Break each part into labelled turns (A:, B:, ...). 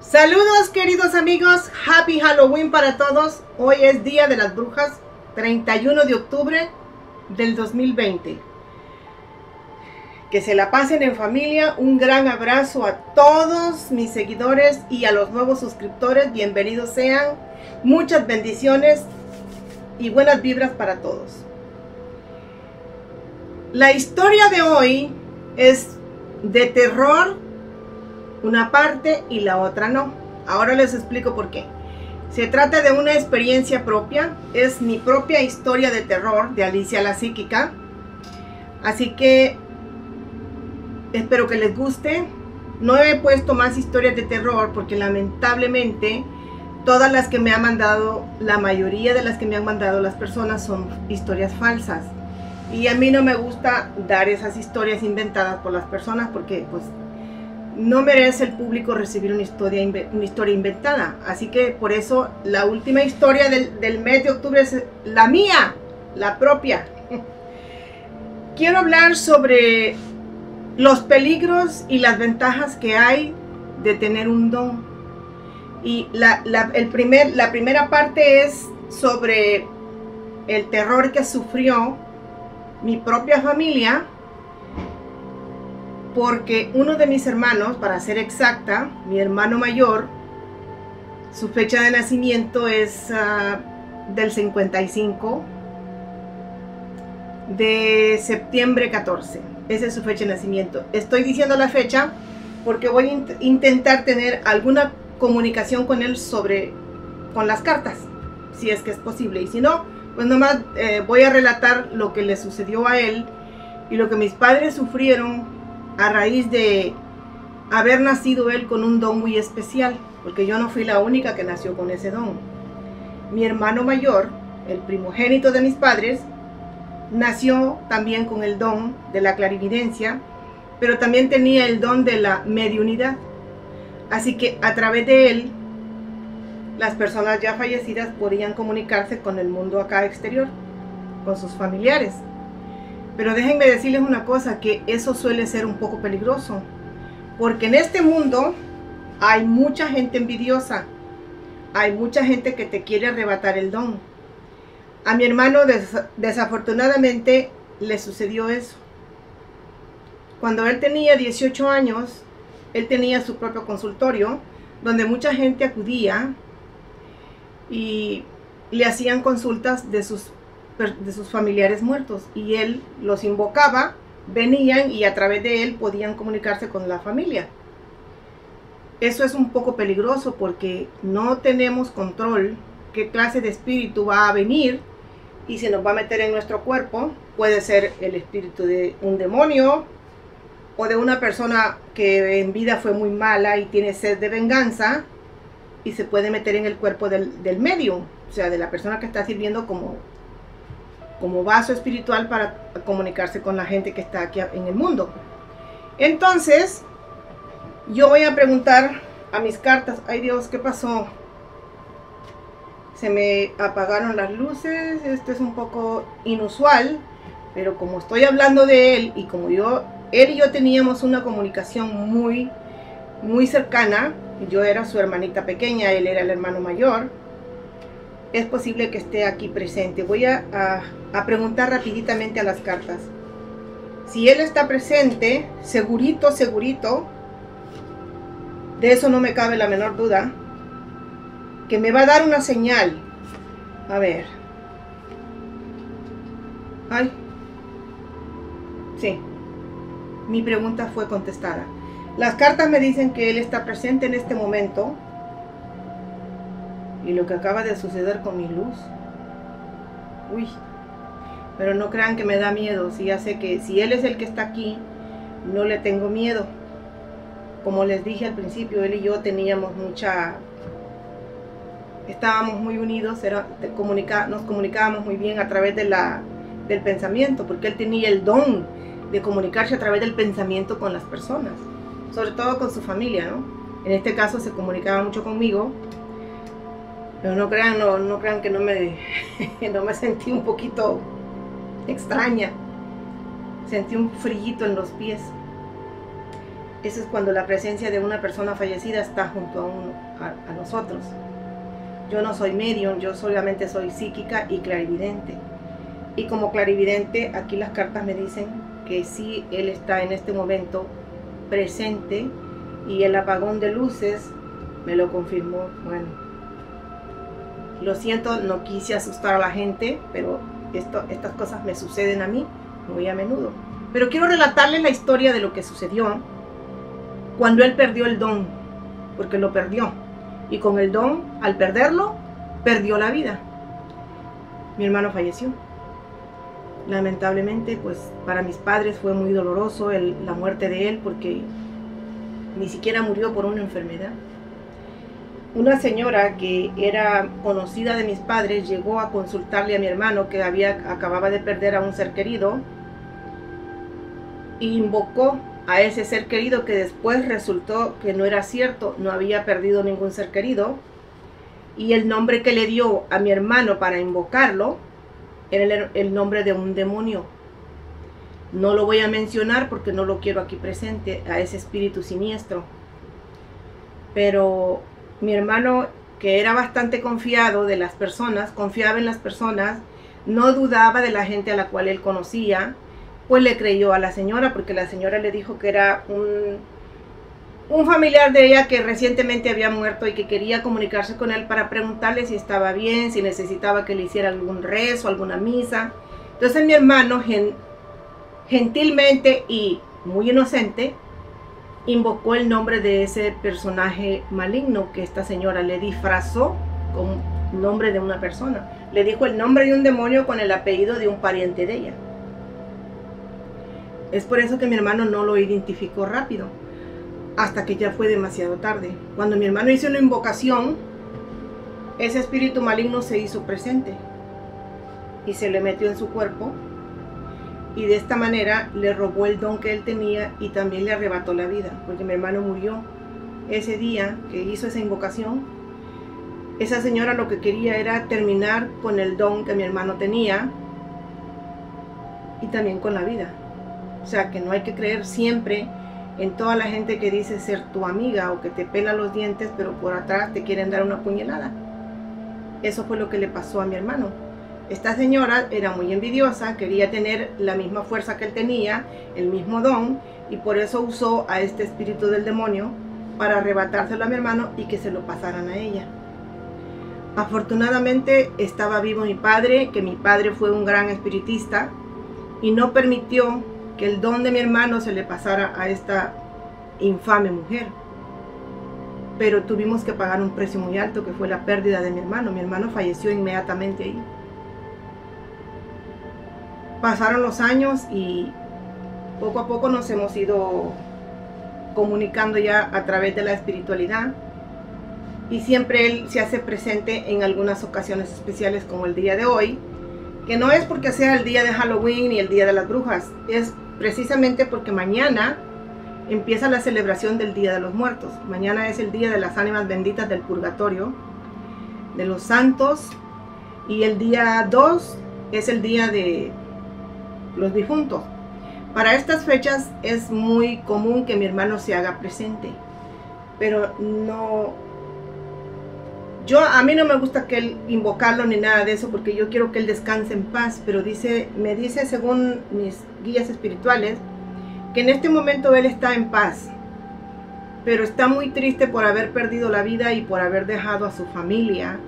A: Saludos queridos amigos, Happy Halloween para todos. Hoy es Día de las Brujas, 31 de octubre del 2020. Que se la pasen en familia. Un gran abrazo a todos mis seguidores y a los nuevos suscriptores. Bienvenidos sean. Muchas bendiciones y buenas vibras para todos. La historia de hoy es de terror una parte y la otra no. Ahora les explico por qué. Se trata de una experiencia propia, es mi propia historia de terror de Alicia la Psíquica. Así que espero que les guste. No he puesto más historias de terror porque lamentablemente todas las que me han mandado, la mayoría de las que me han mandado las personas son historias falsas. Y a mí no me gusta dar esas historias inventadas por las personas porque pues no merece el público recibir una historia, una historia inventada. Así que por eso la última historia del, del mes de octubre es la mía, la propia. Quiero hablar sobre los peligros y las ventajas que hay de tener un don. Y la, la, el primer, la primera parte es sobre el terror que sufrió mi propia familia porque uno de mis hermanos, para ser exacta, mi hermano mayor, su fecha de nacimiento es uh, del 55 de septiembre 14. Esa es su fecha de nacimiento. Estoy diciendo la fecha porque voy a int intentar tener alguna comunicación con él sobre con las cartas, si es que es posible. Y si no, pues nomás eh, voy a relatar lo que le sucedió a él y lo que mis padres sufrieron a raíz de haber nacido él con un don muy especial, porque yo no fui la única que nació con ese don. Mi hermano mayor, el primogénito de mis padres, nació también con el don de la clarividencia, pero también tenía el don de la mediunidad. Así que a través de él, las personas ya fallecidas podían comunicarse con el mundo acá exterior, con sus familiares. Pero déjenme decirles una cosa, que eso suele ser un poco peligroso. Porque en este mundo hay mucha gente envidiosa. Hay mucha gente que te quiere arrebatar el don. A mi hermano desafortunadamente le sucedió eso. Cuando él tenía 18 años, él tenía su propio consultorio donde mucha gente acudía y le hacían consultas de sus de sus familiares muertos y él los invocaba, venían y a través de él podían comunicarse con la familia. Eso es un poco peligroso porque no tenemos control qué clase de espíritu va a venir y se nos va a meter en nuestro cuerpo. Puede ser el espíritu de un demonio o de una persona que en vida fue muy mala y tiene sed de venganza y se puede meter en el cuerpo del, del medio, o sea, de la persona que está sirviendo como como vaso espiritual para comunicarse con la gente que está aquí en el mundo. Entonces, yo voy a preguntar a mis cartas, ay Dios, ¿qué pasó? Se me apagaron las luces, esto es un poco inusual, pero como estoy hablando de él y como yo, él y yo teníamos una comunicación muy, muy cercana, yo era su hermanita pequeña, él era el hermano mayor, es posible que esté aquí presente. Voy a, a, preguntar rapiditamente a las cartas. Si él está presente, segurito, segurito, de eso no me cabe la menor duda, que me va a dar una señal. A ver. Ay. Sí. Mi pregunta fue contestada. Las cartas me dicen que él está presente en este momento y lo que acaba de suceder con mi luz. Uy, pero no crean que me da miedo, si ya sé que si él es el que está aquí, no le tengo miedo. Como les dije al principio, él y yo teníamos mucha... Estábamos muy unidos, era, nos comunicábamos muy bien a través de la, del pensamiento, porque él tenía el don de comunicarse a través del pensamiento con las personas, sobre todo con su familia, ¿no? En este caso se comunicaba mucho conmigo pero no crean, no, crean que no me, no me sentí un poquito extraña. Sentí un frillito en los pies. Eso es cuando la presencia de una persona fallecida está junto a, uno, a, nosotros. Yo no soy medium, yo solamente soy psíquica y clarividente. Y como clarividente, aquí las cartas me dicen que sí, él está en este momento presente y el apagón de luces me lo confirmó. Bueno, lo siento, no quise asustar a la gente, pero esto, estas cosas me suceden a mí muy a menudo. Pero quiero relatarles la historia de lo que sucedió cuando él perdió el don, porque lo perdió. Y con el don, al perderlo, perdió la vida. Mi hermano falleció. Lamentablemente, pues para mis padres fue muy doloroso la muerte de él porque ni siquiera murió por una enfermedad. Una señora que era conocida de mis padres llegó a consultarle a mi hermano que había, acababa de perder a un ser querido e invocó a ese ser querido que después resultó que no era cierto, no había perdido ningún ser querido. Y el nombre que le dio a mi hermano para invocarlo era el, nombre de un demonio. No lo voy a mencionar porque no lo quiero aquí presente, a ese espíritu siniestro. Pero mi hermano, que era bastante confiado de las personas, confiaba en las personas, no dudaba de la gente a la cual él conocía, pues le creyó a la señora porque la señora le dijo que era un, un familiar de ella que recientemente había muerto y que quería comunicarse con él para preguntarle si estaba bien, si necesitaba que le hiciera algún rezo, alguna misa. Entonces mi hermano gentilmente y muy inocente invocó el nombre de ese personaje maligno que esta señora le disfrazó con nombre de una persona. Le dijo el nombre de un demonio con el apellido de un pariente de ella. Es por eso que mi hermano no lo identificó rápido, hasta que ya fue demasiado tarde. Cuando mi hermano hizo una invocación, ese espíritu maligno se hizo presente y se le metió en su cuerpo y de esta manera le robó el don que él tenía y también le arrebató la vida, porque mi hermano murió ese día que hizo esa invocación. Esa señora lo que quería era terminar con el don que mi hermano tenía y también con la vida. O sea, que no hay que creer siempre en toda la gente que dice ser tu amiga o que te pela los dientes, pero por atrás te quieren dar una puñalada. Eso fue lo que le pasó a mi hermano. Esta señora era muy envidiosa, quería tener la misma fuerza que él tenía, el mismo don, y por eso usó a este espíritu del demonio para arrebatárselo a mi hermano y que se lo pasaran a ella. Afortunadamente estaba vivo mi padre, que mi padre fue un gran espiritista y no permitió que el don de mi hermano se le pasara a esta infame mujer. Pero tuvimos que pagar un precio muy alto, que fue la pérdida de mi hermano. Mi hermano falleció inmediatamente ahí. Pasaron los años y poco a poco nos hemos ido comunicando ya a través de la espiritualidad. Y siempre él se hace presente en algunas ocasiones especiales como el día de hoy, que no es porque sea el día de Halloween y el día de las brujas, es precisamente porque mañana empieza la celebración del Día de los Muertos. Mañana es el Día de las Ánimas Benditas del Purgatorio, de los santos, y el día 2 es el Día de los Difuntos. Para estas fechas es muy común que mi hermano se haga presente, pero no yo a mí no me gusta que él invocarlo ni nada de eso porque yo quiero que él descanse en paz, pero dice, me dice según mis guías espirituales que en este momento él está en paz, pero está muy triste por haber perdido la vida y por haber dejado a su familia,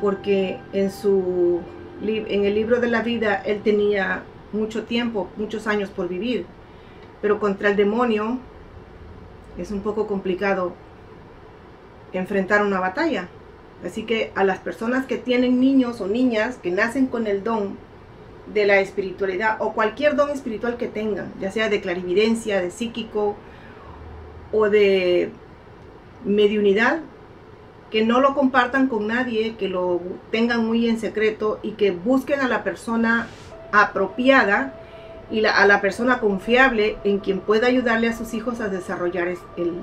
A: porque en su en el libro de la vida él tenía mucho tiempo, muchos años por vivir, pero contra el demonio es un poco complicado enfrentar una batalla. Así que a las personas que tienen niños o niñas que nacen con el don de la espiritualidad o cualquier don espiritual que tengan, ya sea de clarividencia, de psíquico o de mediunidad, que no lo compartan con nadie, que lo tengan muy en secreto y que busquen a la persona apropiada y a la persona confiable en quien pueda ayudarle a sus hijos a desarrollar el,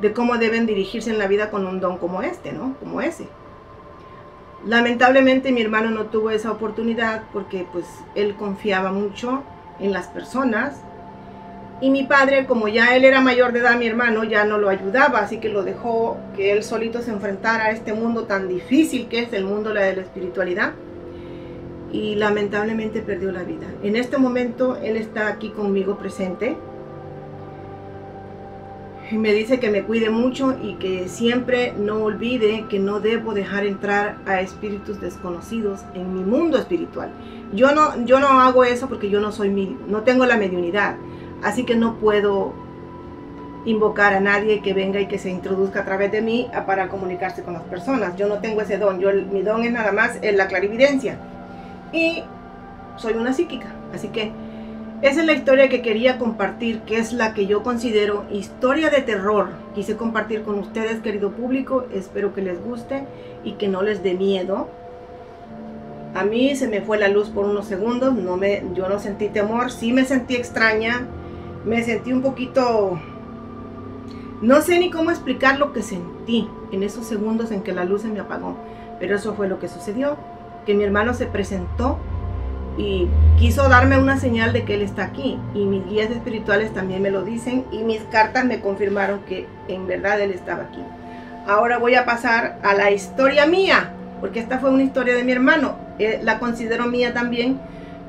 A: de cómo deben dirigirse en la vida con un don como este, ¿no? Como ese. Lamentablemente mi hermano no tuvo esa oportunidad porque pues él confiaba mucho en las personas Y mi padre, como ya él era mayor de edad, mi hermano ya no lo ayudaba, así que lo dejó que él solito se enfrentara a este mundo tan difícil que es el mundo de la espiritualidad. Y lamentablemente perdió la vida. En este momento él está aquí conmigo presente. Y me dice que me cuide mucho y que siempre no olvide que no debo dejar entrar a espíritus desconocidos en mi mundo espiritual. Yo no, yo no hago eso porque yo no soy mi, no tengo la mediunidad Así que no puedo invocar a nadie que venga y que se introduzca a través de mí para comunicarse con las personas. Yo no tengo ese don. Yo, mi don es nada más la clarividencia. Soy una psíquica. Así que esa es la historia que quería compartir, que es la que yo considero historia de terror. Quise compartir con ustedes, querido público. Espero que les guste y que no les dé miedo. A mí se me fue la luz por unos segundos. No me, yo no sentí temor. Sí me sentí extraña me sentí un poquito... No sé ni cómo explicar lo que sentí en esos segundos en que la luz se me apagó, pero eso fue lo que sucedió, que mi hermano se presentó y quiso darme una señal de que él está aquí y mis guías espirituales también me lo dicen y mis cartas me confirmaron que en verdad él estaba aquí. Ahora voy a pasar a la historia mía, porque esta fue una historia de mi hermano, eh, la considero mía también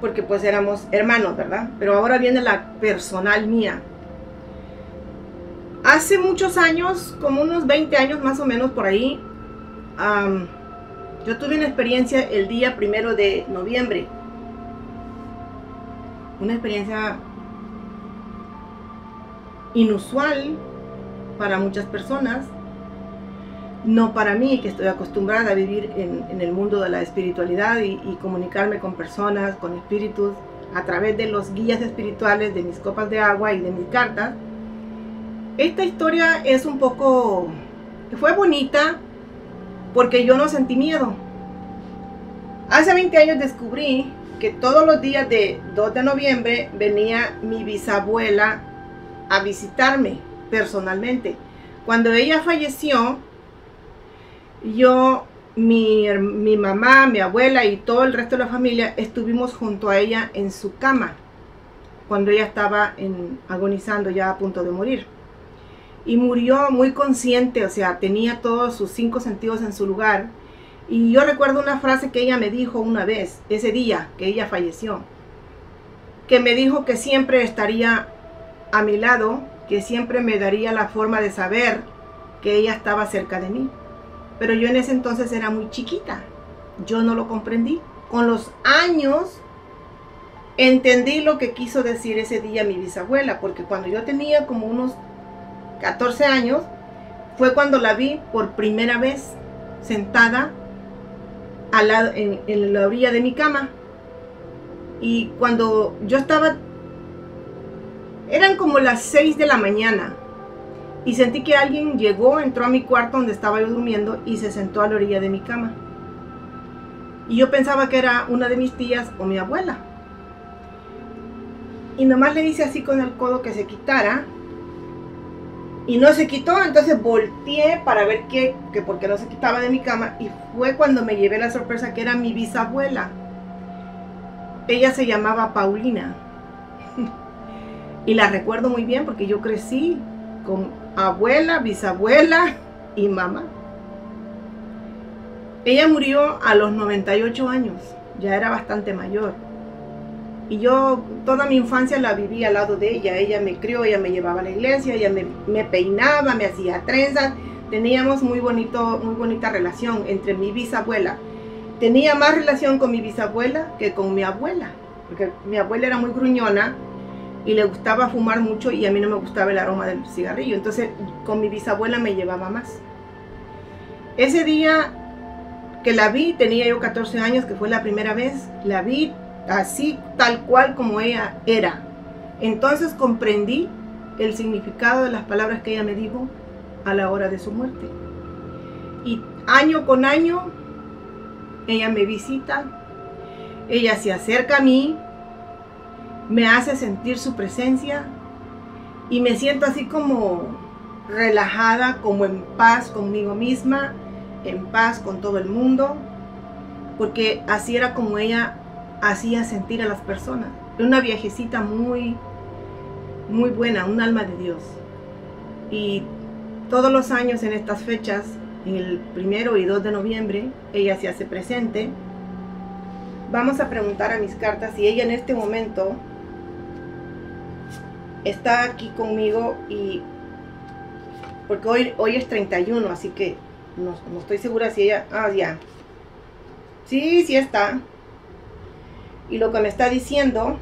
A: porque pues éramos hermanos, ¿verdad? Pero ahora viene la personal mía. Hace muchos años, como unos 20 años más o menos por ahí, yo tuve una experiencia el día primero de noviembre. Una experiencia inusual para muchas personas no para mí, que estoy acostumbrada a vivir en, el mundo de la espiritualidad y, comunicarme con personas, con espíritus, a través de los guías espirituales, de mis copas de agua y de mis cartas. Esta historia es un poco, fue bonita porque yo no sentí miedo. Hace 20 años descubrí que todos los días de 2 de noviembre venía mi bisabuela a visitarme personalmente. Cuando ella falleció, yo, mi, mamá, mi abuela y todo el resto de la familia estuvimos junto a ella en su cama cuando ella estaba agonizando ya a punto de morir. Y murió muy consciente, o sea, tenía todos sus cinco sentidos en su lugar. Y yo recuerdo una frase que ella me dijo una vez, ese día que ella falleció, que me dijo que siempre estaría a mi lado, que siempre me daría la forma de saber que ella estaba cerca de mí. Pero yo en ese entonces era muy chiquita. Yo no lo comprendí. Con los años entendí lo que quiso decir ese día mi bisabuela, porque cuando yo tenía como unos 14 años, fue cuando la vi por primera vez sentada al lado, en, en la orilla de mi cama. Y cuando yo estaba, eran como las 6 de la mañana, y sentí que alguien llegó, entró a mi cuarto donde estaba yo durmiendo y se sentó a la orilla de mi cama. Y yo pensaba que era una de mis tías o mi abuela. Y nomás le hice así con el codo que se quitara. Y no se quitó, entonces volteé para ver qué, que por qué no se quitaba de mi cama. Y fue cuando me llevé la sorpresa que era mi bisabuela. Ella se llamaba Paulina. y la recuerdo muy bien porque yo crecí con abuela, bisabuela y mamá. Ella murió a los 98 años, ya era bastante mayor. Y yo toda mi infancia la viví al lado de ella. Ella me crió, ella me llevaba a la iglesia, ella me, peinaba, me hacía trenzas. Teníamos muy, bonito, muy bonita relación entre mi bisabuela. Tenía más relación con mi bisabuela que con mi abuela, porque mi abuela era muy gruñona y le gustaba fumar mucho y a mí no me gustaba el aroma del cigarrillo. Entonces con mi bisabuela me llevaba más. Ese día que la vi, tenía yo 14 años, que fue la primera vez, la vi así tal cual como ella era. Entonces comprendí el significado de las palabras que ella me dijo a la hora de su muerte. Y año con año, ella me visita, ella se acerca a mí, me hace sentir su presencia y me siento así como relajada, como en paz conmigo misma, en paz con todo el mundo, porque así era como ella hacía sentir a las personas. Una viejecita muy, muy buena, un alma de Dios. Y todos los años en estas fechas, el primero y 2 de noviembre, ella se hace presente. Vamos a preguntar a mis cartas si ella en este momento está aquí conmigo y porque hoy, hoy es 31, así que no, no estoy segura si ella... Ah, ya. Sí, sí está. Y lo que me está diciendo,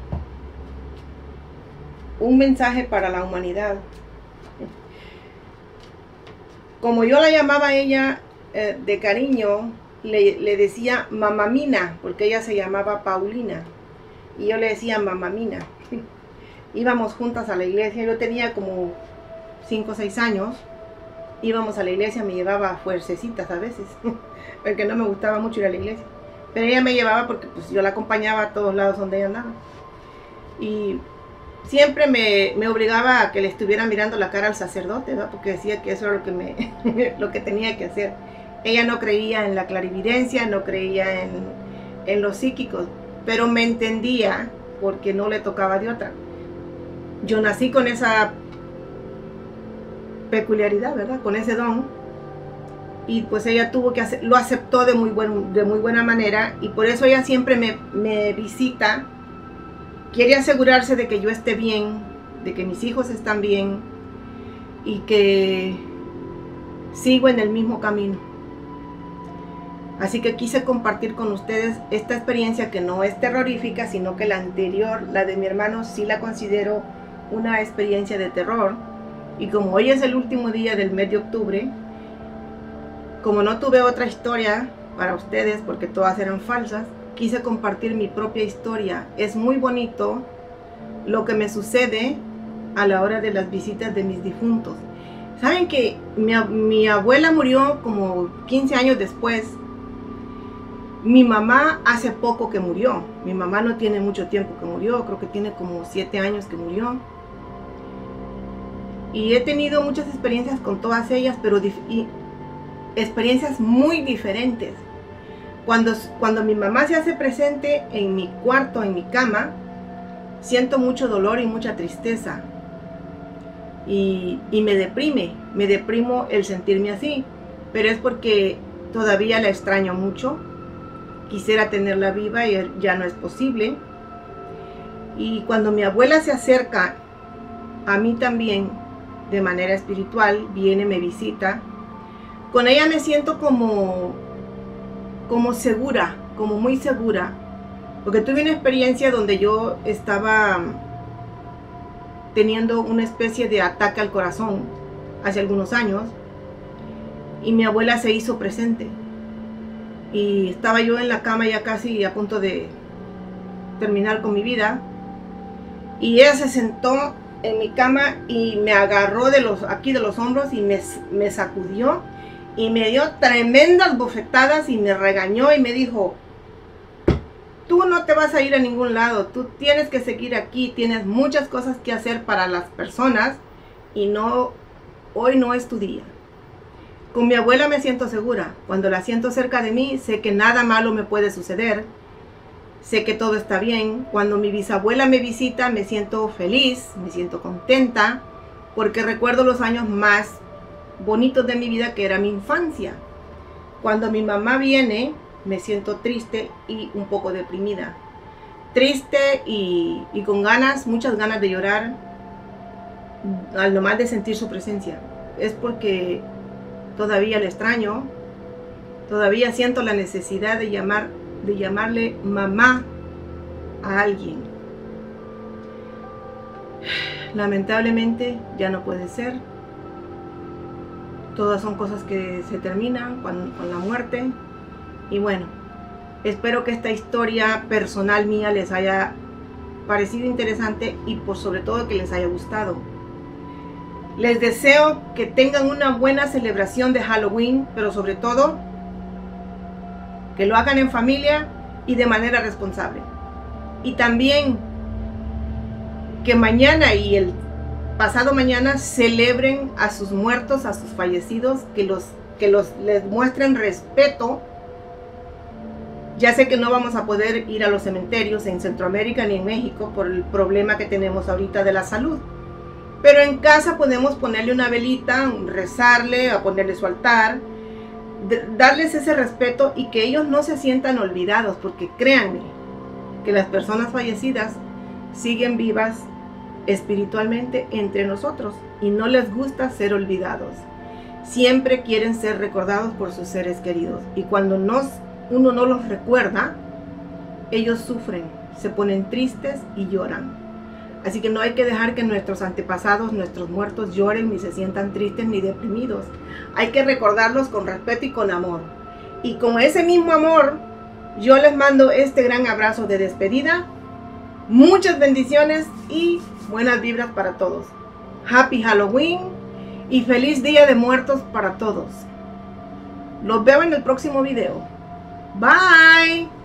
A: un mensaje para la humanidad. Como yo la llamaba ella eh, de cariño, le, le, decía mamamina, porque ella se llamaba Paulina. Y yo le decía mamamina. Íbamos juntas a la iglesia, yo tenía como 5 o 6 años. Íbamos a la iglesia, me llevaba fuercecitas a veces, porque no me gustaba mucho ir a la iglesia. Pero ella me llevaba porque pues, yo la acompañaba a todos lados donde ella andaba. Y siempre me, me, obligaba a que le estuviera mirando la cara al sacerdote, ¿verdad? porque decía que eso era lo que, me, lo que tenía que hacer. Ella no creía en la clarividencia, no creía en, en los psíquicos, pero me entendía porque no le tocaba de otra. Yo nací con esa peculiaridad, ¿verdad? Con ese don y pues ella tuvo que lo aceptó de muy, buen, de muy buena manera y por eso ella siempre me, me visita, quiere asegurarse de que yo esté bien, de que mis hijos están bien y que sigo en el mismo camino. Así que quise compartir con ustedes esta experiencia que no es terrorífica, sino que la anterior, la de mi hermano, sí la considero una experiencia de terror. Y como hoy es el último día del mes de octubre, como no tuve otra historia para ustedes porque todas eran falsas, quise compartir mi propia historia. Es muy bonito lo que me sucede a la hora de las visitas de mis difuntos. Saben que mi, abuela murió como 15 años después. Mi mamá hace poco que murió. Mi mamá no tiene mucho tiempo que murió, creo que tiene como 7 años que murió. Y he tenido muchas experiencias con todas ellas, pero experiencias muy diferentes. Cuando, cuando mi mamá se hace presente en mi cuarto, en mi cama, siento mucho dolor y mucha tristeza. Y, y me deprime, me deprimo el sentirme así. Pero es porque todavía la extraño mucho. Quisiera tenerla viva y ya no es posible. Y cuando mi abuela se acerca a mí también de manera espiritual, viene, me visita, con ella me siento como, como segura, como muy segura, porque tuve una experiencia donde yo estaba teniendo una especie de ataque al corazón hace algunos años y mi abuela se hizo presente. Y estaba yo en la cama ya casi a punto de terminar con mi vida y ella se sentó en mi cama y me agarró de los aquí de los hombros y me, me sacudió y me dio tremendas bofetadas y me regañó y me dijo, tú no te vas a ir a ningún lado, tú tienes que seguir aquí, tienes muchas cosas que hacer para las personas y no, hoy no es tu día. Con mi abuela me siento segura, cuando la siento cerca de mí sé que nada malo me puede suceder, sé que todo está bien, cuando mi bisabuela me visita me siento feliz, me siento contenta, porque recuerdo los años más bonitos de mi vida que era mi infancia. Cuando mi mamá viene, me siento triste y un poco deprimida. Triste y, con ganas, muchas ganas de llorar, al nomás de sentir su presencia. Es porque todavía le extraño, todavía siento la necesidad de llamar, de llamarle mamá a alguien. Lamentablemente ya no puede ser. Todas son cosas que se terminan con, la muerte. Y bueno, espero que esta historia personal mía les haya parecido interesante y por sobre todo que les haya gustado. Les deseo que tengan una buena celebración de Halloween, pero sobre todo que lo hagan en familia y de manera responsable. Y también que mañana y el pasado mañana celebren a sus muertos, a sus fallecidos, que los que los les muestren respeto. Ya sé que no vamos a poder ir a los cementerios en Centroamérica ni en México por el problema que tenemos ahorita de la salud. Pero en casa podemos ponerle una velita, rezarle, a ponerle su altar, darles ese respeto y que ellos no se sientan olvidados, porque créanme que las personas fallecidas siguen vivas espiritualmente entre nosotros y no les gusta ser olvidados. Siempre quieren ser recordados por sus seres queridos y cuando nos, uno no los recuerda, ellos sufren, se ponen tristes y lloran. Así que no hay que dejar que nuestros antepasados, nuestros muertos lloren ni se sientan tristes ni deprimidos. Hay que recordarlos con respeto y con amor. Y con ese mismo amor, yo les mando este gran abrazo de despedida. Muchas bendiciones y buenas vibras para todos. Happy Halloween y feliz Día de Muertos para todos. Los veo en el próximo video. Bye.